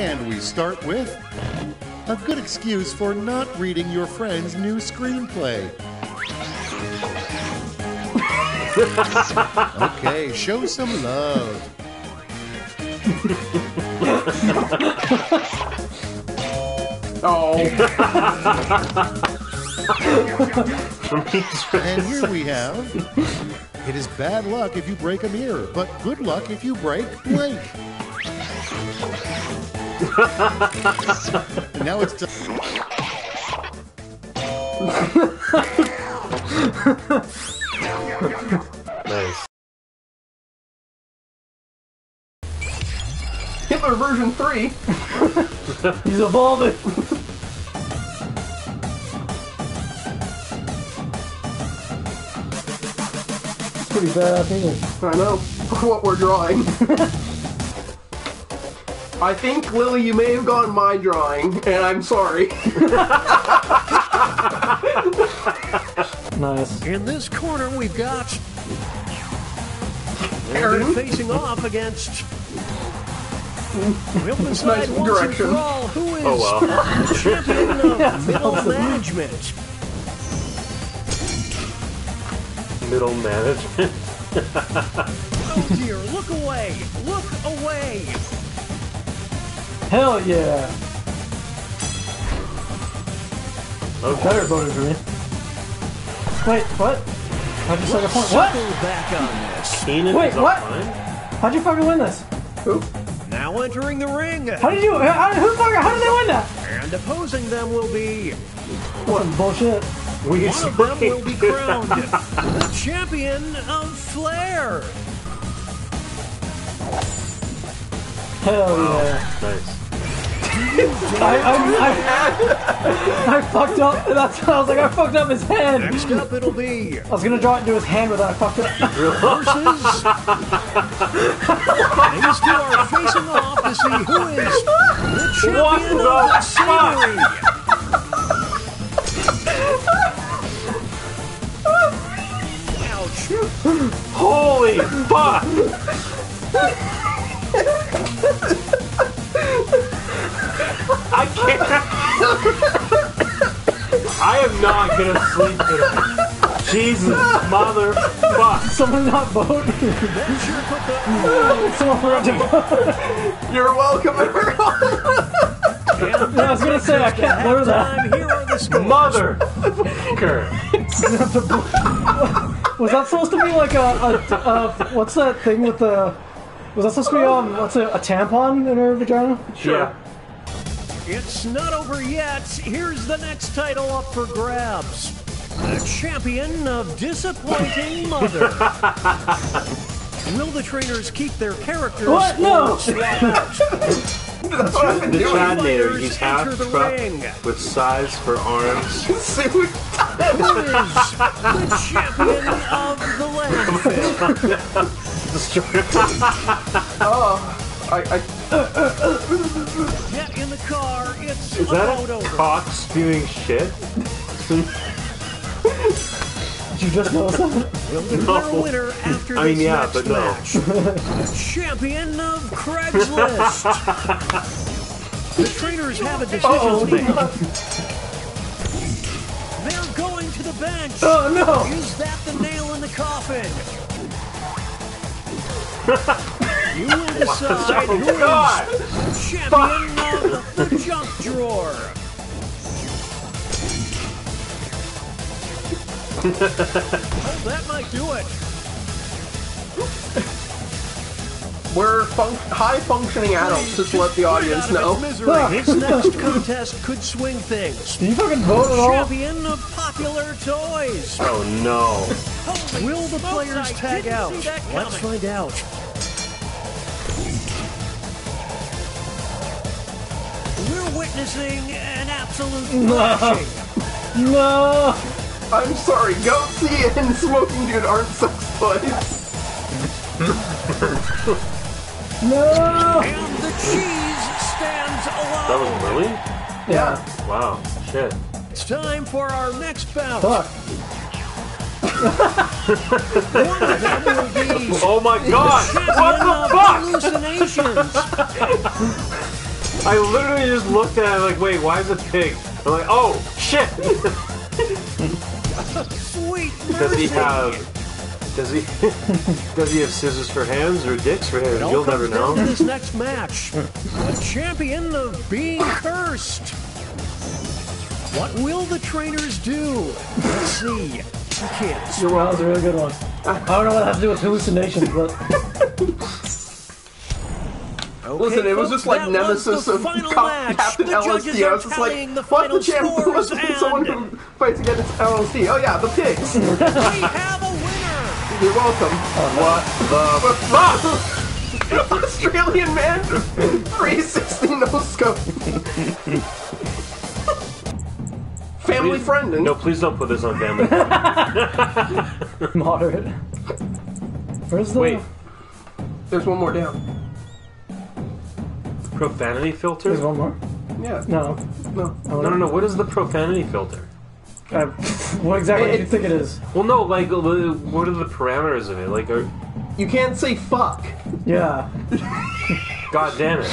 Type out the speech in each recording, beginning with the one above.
And we start with a good excuse for not reading your friend's new screenplay. okay, show some love. Oh, And here we have it is bad luck if you break a mirror, but good luck if you break blank. And now it's time. Nice. Hitler version 3. He's evolving. It's pretty badass English. I know what we're drawing. I think, Lily, you may have gotten my drawing, and I'm sorry. Nice. In this corner, we've got Aaron? facing off against. We'll Nice decide once and direction. for all who is Oh well. champion of middle management. Middle management. Oh dear, look away! Look away! Hell yeah. Okay. Better voted for me. Wait, what? How'd you start a point? What? Back on this. Keenan Wait, what? offline. How'd you fucking win this? Who? Now entering the ring, How did you? How, who fucking? How did they win that? and opposing them will be What bullshit? We one of them will be crowned the champion of Flair. Hell yeah. Nice. I, I, I, I fucked up. That's what I was like. I fucked up his hand. Next up, it'll be I was gonna draw it into his hand, but I fucked it up. versus. These two are facing off to see who is the champion the of the scenery. Ouch! Holy fuck! I am not gonna sleep tonight. Jesus, mother, fuck. Someone not vote. That sure put Someone forgot to vote. You're welcome, everyone. Yeah, I was gonna say I can't blur that. time. Here are the scores. Motherfucker. Was that supposed to be like a, a, a what's that thing with the? Was that supposed to be um what's it, a tampon in her vagina? Yeah. It's not over yet. Here's the next title up for grabs. The champion of disappointing mother. Will the trainers keep their characters? What? No. or swap out? That's what I've been The doing. Chadnator, he's half Enter the truck ring. with size for arms. Suit. Who is the champion of the land. landfill? Oh, I, I, Get that vote cock spewing shit? Did you just notice that? We'll winner after I mean, this yeah, next but no. match. Champion of Craigslist. the trainers have a decision Oh, to make. They're going to the bench. Oh no! Is that the nail in the coffin? you will oh, decide who is God! champion of the junk drawer. Oh, that might do it. we're fun- high functioning adults, just to let the audience Get out of know. its misery. Ah. This next contest could swing things. Did you fucking vote at all? Champion of popular toys. Oh no. Will the players tag out? Let's find out. We're witnessing an absolute thrashing. No! I'm sorry, Goatsy and Smoking Dude aren't sex toys. No! And the cheese stands alone! That was Lily? Yeah. Wow. Shit. It's time for our next bout. Fuck. One of them will be Oh my god! What the fuck? hallucinations. I literally just looked at it like, wait, why is it pig? I'm like, oh shit! Sweet Does he have? Does he? does he have scissors for hands or dicks for hands? You'll never know. to this next match. The champion of being cursed. What will the trainers do? Let's see. You kids. Well, that was a really good one. I don't know what it has to do with hallucinations, but Okay, Listen, it was just like nemesis of final Cap- Captain the LSD. I was just like, tallying the what's final the champion? scores, What's and someone who fights against LSD? Oh yeah, the pigs. we have a winner. You're welcome. What the fuck? Australian man, 360 no scope. Family Please- friend. And No, please don't put this on family. moderate. Where's the? Wait, There's one more down. Profanity filter? There's one more. Yeah. No. No. No, no, no. What is the profanity filter? Uh, what exactly do you think it is? Well, no, like, what are the parameters of it? Like, are, You can't say fuck. Yeah. god damn it.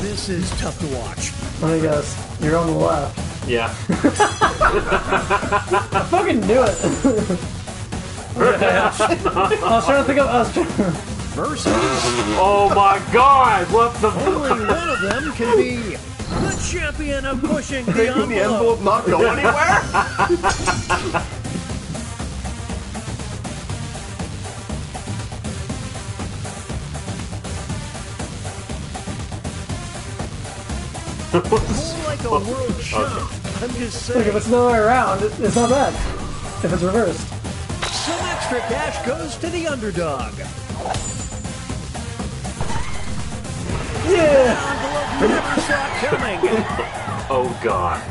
This is tough to watch. Let me guess. You're on the left. Yeah. I fucking knew it. I was trying to think of. I was trying, Versus Oh my god! What the? only one of them can be the champion of pushing the Making the envelope. envelope not go anywhere. More like a world champ. I'm just Look, if it's the other way around, it- it's not bad. If it's reversed. Some extra cash goes to the underdog. Yeah! Envelope never saw it coming. Oh god.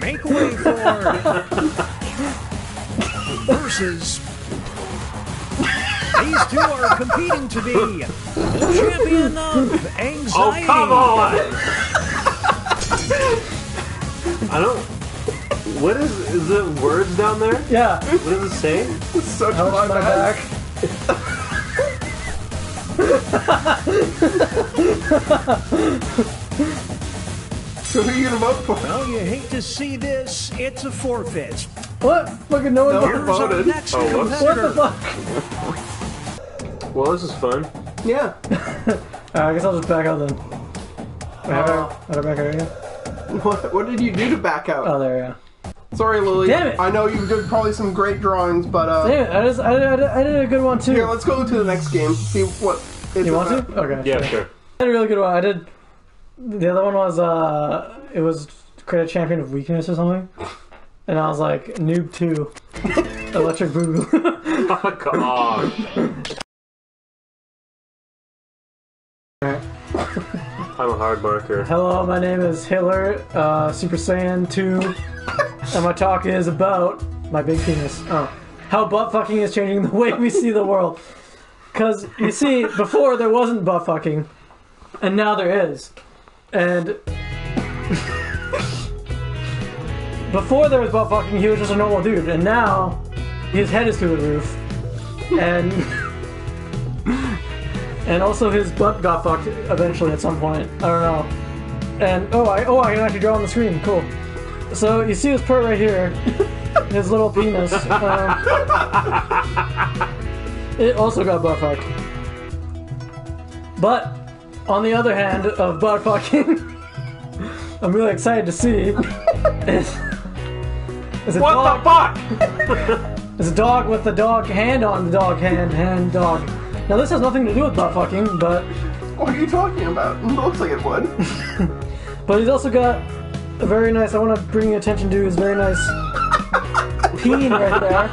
Make way for versus. These two are competing to be champion of oh, anxiety. Oh come on! I don't. What is is it? Words down there? Yeah. What does it say? Such How my much my bad. back? So who are you gonna vote for? Well, you hate to see this. It's a forfeit. What? Fucking no one No. voted. Voted. next Oh, whoops. What the fuck? Well, this is fun. Yeah. Alright, I guess I'll just back out then. Wait, how do I- how do I back out uh, again? What, what did you do to back out? Oh, there, yeah. Sorry, Lily. Damn it. I know you did probably some great drawings, but uh, Damn it, I, just, I, I, I did a good one too. here, let's go to the next game. See what. It's you want about. to? Okay. Yeah, sure. sure. I did a really good one. I did. The other one was uh, it was create a champion of weakness or something, and I was like noob two, electric boogaloo. Oh god. I'm a hard marker. Hello, my name is Hitler, uh, Super Saiyan two, and my talk is about my big penis. Oh, how butt fucking is changing the way we see the world. Because you see, before there wasn't butt fucking, and now there is, and. Before there was butt fucking, he was just a normal dude, and now his head is through the roof, and and also his butt got fucked eventually at some point. I don't know. And oh, I oh I can actually draw on the screen. Cool. So you see this part right here, his little penis. Um, it also got butt fucked. But on the other hand of butt fucking, I'm really excited to see is, is a What dog. the fuck? There's a dog with the dog hand on the dog hand, hand dog. Now this has nothing to do with butt fucking, but What are you talking about? It looks like it would. but he's also got very nice. I want to bring your attention to his very nice peen right there.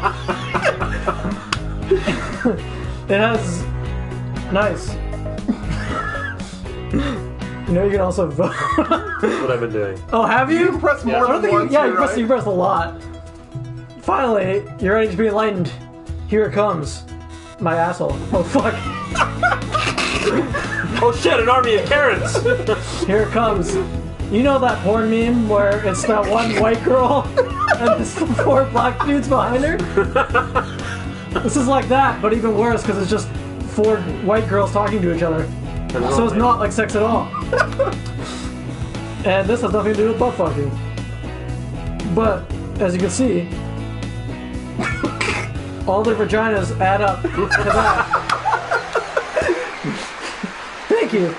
it has nice. you know you can also vote. That's what I've been doing. oh, have you? You press more I don't than think you, once. yeah, you press, right? you press a lot. Finally, you're ready to be enlightened. Here it comes. My asshole. Oh fuck. Oh shit! An army of Karens. Here it comes. You know that porn meme where it's that one white girl and there's four black dudes behind her? This is like that, but even worse because it's just four white girls talking to each other. So it's not like sex at all. and this has nothing to do with butt fucking. But as you can see, all their vaginas add up to that. Thank you.